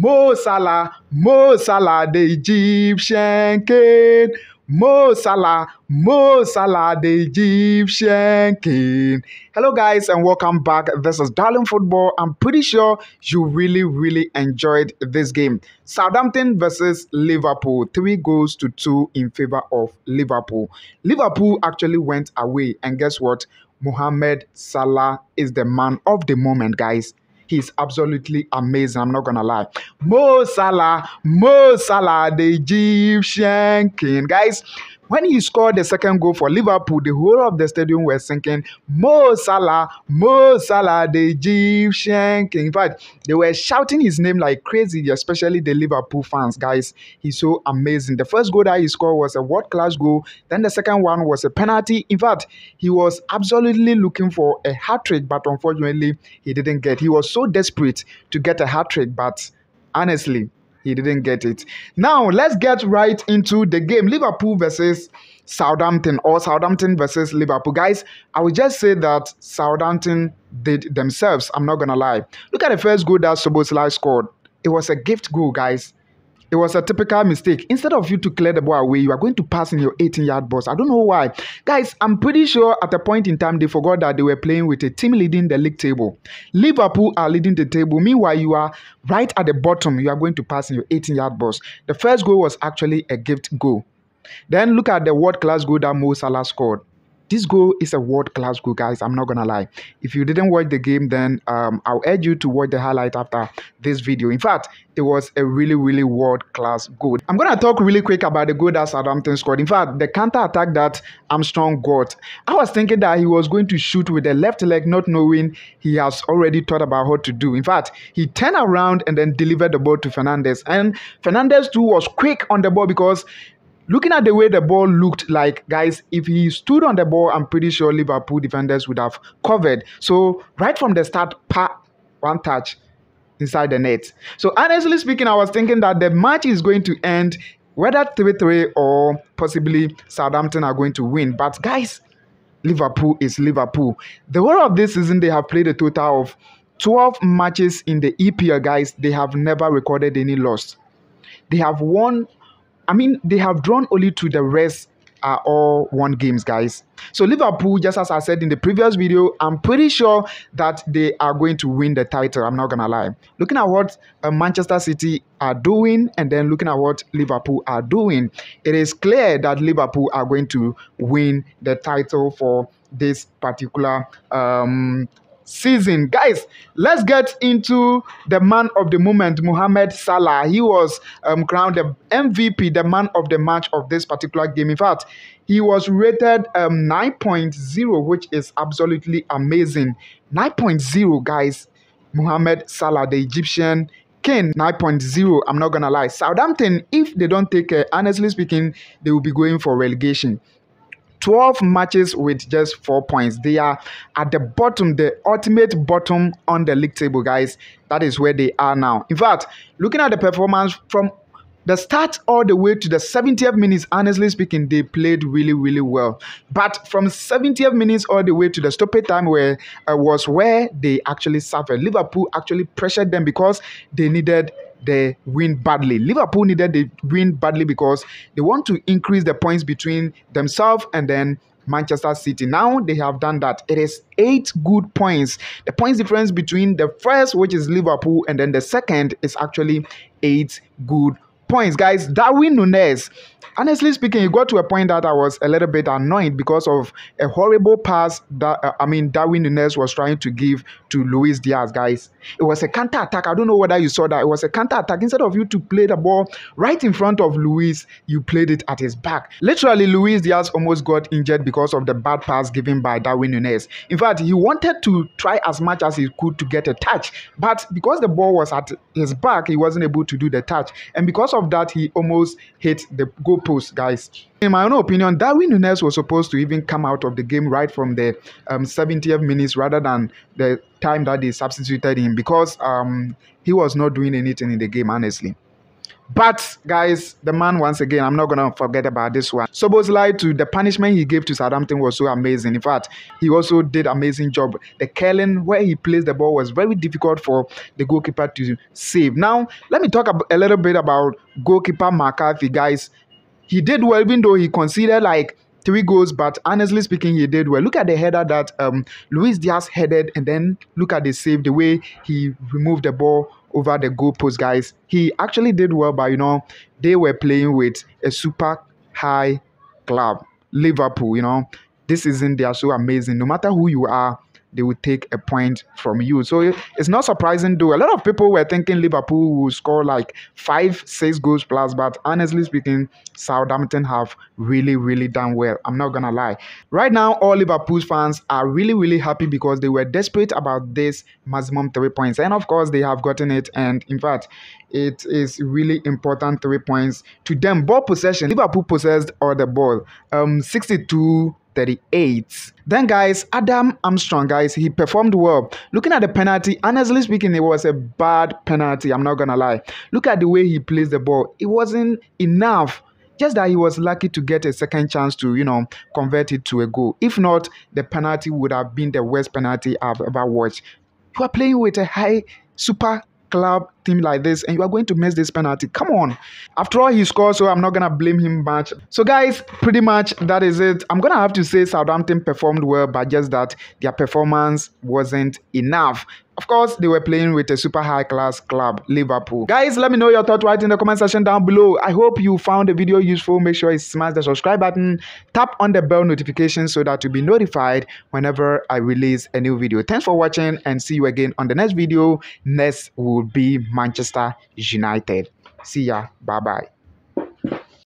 Mo Salah, Mo Salah, the Egyptian king. Mo Salah, Mo Salah, the Egyptian king. Hello, guys, and welcome back. This is Darling Football. I'm pretty sure you really, really enjoyed this game. Southampton versus Liverpool, three goals to two in favor of Liverpool. Liverpool actually went away, and guess what? Mohamed Salah is the man of the moment, guys. He's absolutely amazing. I'm not gonna lie. Mo Salah, Mo Salah, the Egyptian king, guys. When he scored the second goal for Liverpool, the whole of the stadium was singing Mo Salah, Mo Salah, the Egyptian king. In fact, they were shouting his name like crazy, especially the Liverpool fans, guys. He's so amazing. The first goal that he scored was a world class goal. Then the second one was a penalty. In fact, he was absolutely looking for a hat trick, but unfortunately, he didn't get. He was so desperate to get a hat trick, but honestly, he didn't get it. Now, let's get right into the game Liverpool versus Southampton or Southampton versus Liverpool. Guys, I would just say that Southampton did themselves. I'm not going to lie. Look at the first goal that Szoboszlai scored. It was a gift goal, guys. It was a typical mistake. Instead of you to clear the ball away, you are going to pass in your 18 yard box. I don't know why. Guys, I'm pretty sure at a point in time they forgot that they were playing with a team leading the league table. Liverpool are leading the table. Meanwhile, you are right at the bottom. You are going to pass in your 18 yard box. The first goal was actually a gift goal. Then look at the world class goal that Mo Salah scored this goal is a world class goal, guys. I'm not gonna lie. If you didn't watch the game, then um, I'll urge you to watch the highlight after this video. In fact, it was a really, really world class goal. I'm gonna talk really quick about the goal that Southampton scored. In fact, the counter attack that Armstrong got, I was thinking that he was going to shoot with the left leg, not knowing he has already thought about what to do. In fact, he turned around and then delivered the ball to Fernandez, and Fernandez too was quick on the ball because looking at the way the ball looked like, guys, if he stood on the ball, I'm pretty sure Liverpool defenders would have covered. So right from the start, pa, one touch inside the net. So honestly speaking, I was thinking that the match is going to end whether 3-3 or possibly Southampton are going to win. But guys, Liverpool is Liverpool. The whole of this season, they have played a total of 12 matches in the EPL, guys. They have never recorded any loss. They have won I mean, they have drawn only to the rest are all one games, guys. So Liverpool, just as I said in the previous video, I'm pretty sure that they are going to win the title. I'm not gonna lie. Looking at what uh, Manchester City are doing, and then looking at what Liverpool are doing, it is clear that Liverpool are going to win the title for this particular um, season. Guys, let's get into the man of the moment, Mohamed Salah. He was um, crowned the MVP, the man of the match of this particular game. In fact, he was rated um, 9.0, which is absolutely amazing. 9.0, guys. Mohamed Salah, the Egyptian King 9.0. I'm not gonna lie. Southampton, if they don't take care, honestly speaking, they will be going for relegation. 12 matches with just four points. They are at the bottom, the ultimate bottom on the league table, guys. That is where they are now. In fact, looking at the performance from the start all the way to the 70th minutes, honestly speaking, they played really, really well. But from 70th minutes all the way to the stoppage time, where uh, was where they actually suffered. Liverpool actually pressured them because they needed the win badly. Liverpool needed the win badly because they want to increase the points between themselves and then Manchester City. Now they have done that. It is eight good points. The points difference between the first, which is Liverpool, and then the second is actually eight good points, guys. Darwin Núñez, honestly speaking, it got to a point that I was a little bit annoyed because of a horrible pass that uh, I mean Darwin Núñez was trying to give to Luis Diaz, guys. It was a counter attack. I don't know whether you saw that. It was a counter attack. Instead of you to play the ball right in front of Luis, you played it at his back. Literally, Luis Diaz almost got injured because of the bad pass given by Darwin Núñez. In fact, he wanted to try as much as he could to get a touch, but because the ball was at his back, he wasn't able to do the touch. And because of that, he almost hit the goalpost, guys. In my own opinion, Darwin Núñez was supposed to even come out of the game right from the um, 70th minutes rather than the time that they substituted him because um, he was not doing anything in the game, honestly. But guys, the man once again, I'm not gonna forget about this one. Szoboszlai to the punishment he gave to Southampton was so amazing. In fact, he also did amazing job. The curling where he placed the ball was very difficult for the goalkeeper to save. Now, let me talk a little bit about goalkeeper McCarthy, guys. He did well, even though he conceded like three goals, but honestly speaking, he did well. Look at the header that um, Luis Diaz headed, and then look at the save, the way he removed the ball over the goalpost, guys. He actually did well, but you know, they were playing with a super high club, Liverpool. You know, this season they are so amazing. No matter who you are, they will take a point from you. So it's not surprising though. A lot of people were thinking Liverpool will score like five, six goals plus, but honestly speaking, Southampton have really, really done well. I'm not gonna lie. Right now, all Liverpool fans are really, really happy because they were desperate about this maximum three points. And of course, they have gotten it. And in fact, it is really important three points to them. Ball possession, Liverpool possessed all the ball. Um, 62 38. Then, guys, Adam Armstrong, guys, he performed well. Looking at the penalty, honestly speaking, it was a bad penalty. I'm not gonna lie. Look at the way he plays the ball. It wasn't enough. Just that he was lucky to get a second chance to, you know, convert it to a goal. If not, the penalty would have been the worst penalty I've ever watched. You are playing with a high super club team like this and you are going to miss this penalty. Come on. After all, he scored, so I'm not going to blame him much. So, guys, pretty much that is it. I'm going to have to say Southampton performed well, but just that their performance wasn't enough. Of course, they were playing with a super high class club, Liverpool. Guys, let me know your thoughts right in the comment section down below. I hope you found the video useful. Make sure you smash the subscribe button, tap on the bell notification so that you'll be notified whenever I release a new video. Thanks for watching and see you again on the next video. Next will be Manchester United. See ya. Bye bye.